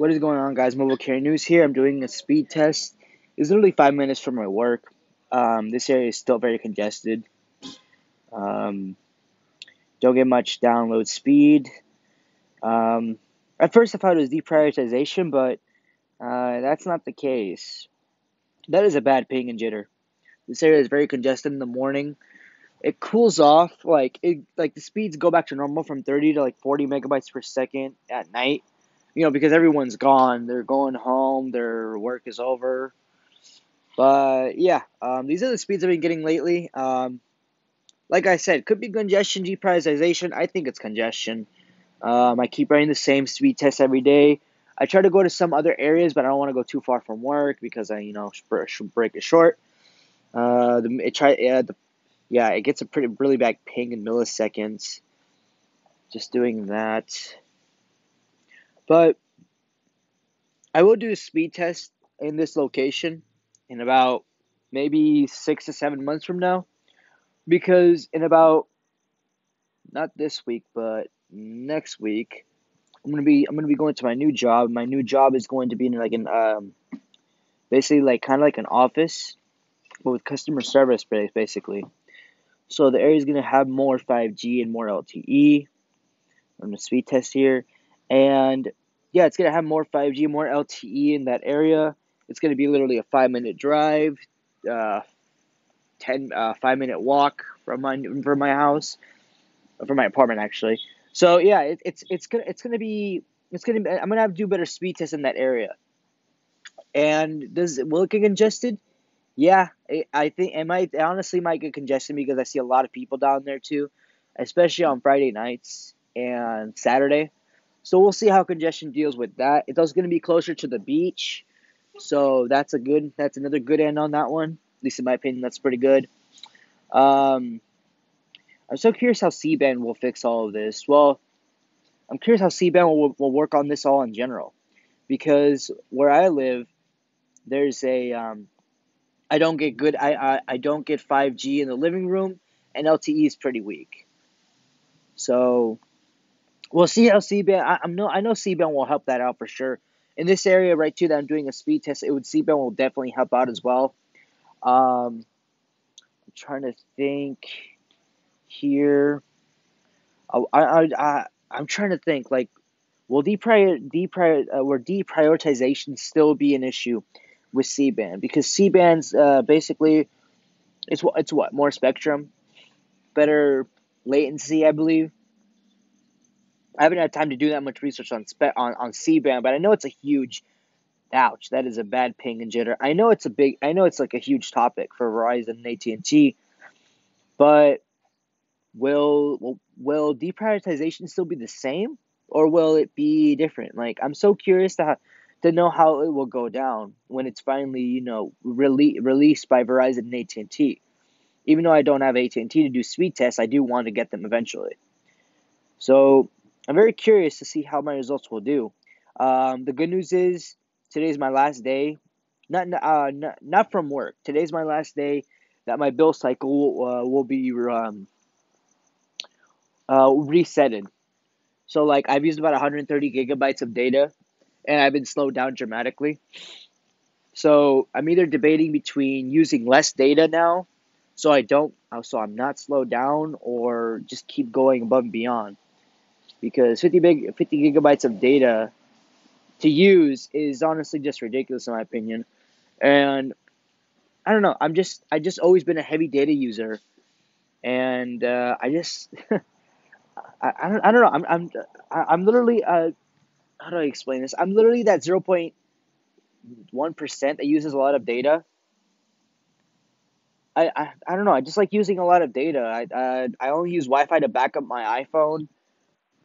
What is going on, guys? Mobile Carrier News here. I'm doing a speed test. It's literally five minutes from my work. Um, this area is still very congested. Um, don't get much download speed. Um, at first, I thought it was deprioritization, but uh, that's not the case. That is a bad ping and jitter. This area is very congested in the morning. It cools off like it like the speeds go back to normal from 30 to like 40 megabytes per second at night you know, because everyone's gone. They're going home. Their work is over. But yeah, um, these are the speeds I've been getting lately. Um, like I said, could be congestion, deprioritization. I think it's congestion. Um, I keep running the same speed test every day. I try to go to some other areas, but I don't want to go too far from work because I, you know, should break it short. Uh, the, it try, yeah, the, yeah, it gets a pretty really bad ping in milliseconds. Just doing that. But I will do a speed test in this location in about maybe six to seven months from now. Because in about not this week, but next week, I'm gonna be I'm gonna be going to my new job. My new job is going to be in like an um, basically like kind of like an office, but with customer service basically. So the area is gonna have more 5G and more LTE. I'm gonna speed test here, and yeah, it's gonna have more 5G, more LTE in that area. It's gonna be literally a five minute drive, uh, 10 uh, five minute walk from my from my house, from my apartment actually. So yeah, it, it's it's gonna it's gonna be it's gonna be, I'm gonna have to do better speed tests in that area. And does will it get congested? Yeah, it, I think it might it honestly might get congested because I see a lot of people down there too, especially on Friday nights and Saturday. So we'll see how congestion deals with that. It's also going to be closer to the beach, so that's a good. That's another good end on that one. At least in my opinion, that's pretty good. Um, I'm so curious how C-band will fix all of this. Well, I'm curious how C-band will, will work on this all in general, because where I live, there's a um, I don't get good. I, I I don't get 5G in the living room, and LTE is pretty weak. So We'll see how C-band. I, am no, I know C-band will help that out for sure. In this area right too that I'm doing a speed test, it would C-band will definitely help out as well. Um, I'm trying to think here. I, I, I, I'm trying to think like, will deprior, deprior, uh, will deprioritization still be an issue with C-band? Because C-band's uh, basically, it's what it's what more spectrum, better latency, I believe. I haven't had time to do that much research on spe- on on C-band, but I know it's a huge. Ouch, that is a bad ping and jitter. I know it's a big. I know it's like a huge topic for Verizon and AT and T, but will will deprioritization still be the same, or will it be different? Like I'm so curious to to know how it will go down when it's finally you know rele- released by Verizon and AT and T. Even though I don't have AT and T to do speed tests, I do want to get them eventually. So I'm very curious to see how my results will do. Um, the good news is today's my last day, not uh, not, not from work. Today's my last day that my bill cycle uh, will be um, uh, resetted. So like I've used about 130 gigabytes of data, and I've been slowed down dramatically. So I'm either debating between using less data now, so I don't, so I'm not slowed down, or just keep going above and beyond because 50 big 50 gigabytes of data to use is honestly just ridiculous in my opinion and i don't know i'm just i just always been a heavy data user and uh, i just I, I, don't, I don't know i'm i'm i'm literally uh how do i explain this i'm literally that 0.1% that uses a lot of data I, I, I don't know. I just like using a lot of data. I, uh, I only use Wi Fi to back up my iPhone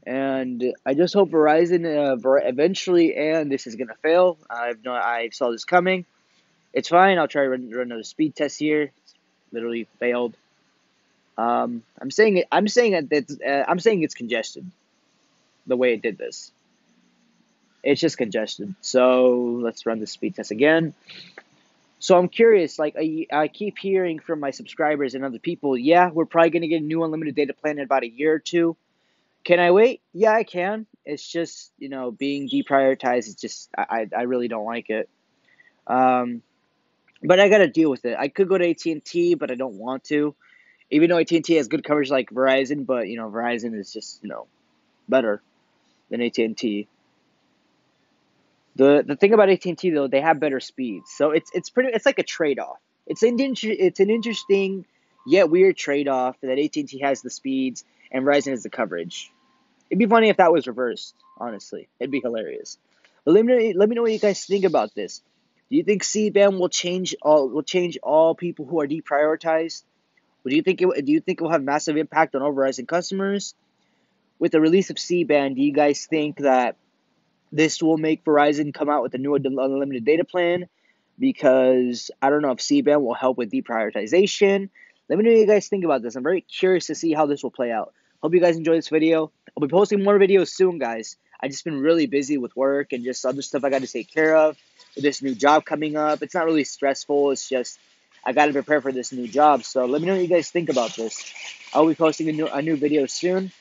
and I just hope Verizon uh, eventually, and this is gonna fail. I've no, I saw this coming. It's fine. I'll try to run, run another speed test here. It's literally failed. Um, I'm saying it. I'm saying that uh, I'm saying it's congested. The way it did this, it's just congested. So let's run the speed test again. So I'm curious. Like I, I keep hearing from my subscribers and other people. Yeah, we're probably gonna get a new unlimited data plan in about a year or two can I wait? Yeah, I can. It's just you know being deprioritized. It's just I I really don't like it. Um, but I gotta deal with it. I could go to AT and T, but I don't want to. Even though AT and T has good coverage like Verizon, but you know Verizon is just you know better than AT and T. The the thing about AT and T though, they have better speeds, so it's it's pretty. It's like a trade off. It's an it's an interesting yet weird trade off that AT and T has the speeds and Verizon has the coverage. It'd be funny if that was reversed. Honestly, it'd be hilarious. But let me know, let me know what you guys think about this. Do you think C-band will change all will change all people who are deprioritized? Or do you think it, do you think it will have massive impact on Verizon customers? With the release of C-band, do you guys think that this will make Verizon come out with a new unlimited data plan? Because I don't know if C-band will help with deprioritization. Let me know what you guys think about this. I'm very curious to see how this will play out. Hope you guys enjoy this video. I'll be posting more videos soon, guys. I've just been really busy with work and just other stuff I got to take care of. With this new job coming up, it's not really stressful. It's just I got to prepare for this new job. So let me know what you guys think about this. I'll be posting a new a new video soon,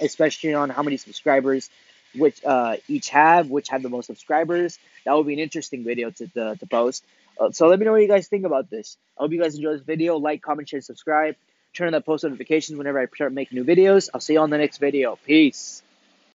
especially on how many subscribers which uh, each have, which have the most subscribers. That would be an interesting video to to, to post. Uh, so let me know what you guys think about this. I hope you guys enjoy this video. Like, comment, share, subscribe. Turn on the post notifications whenever I start making new videos. I'll see you on the next video. Peace.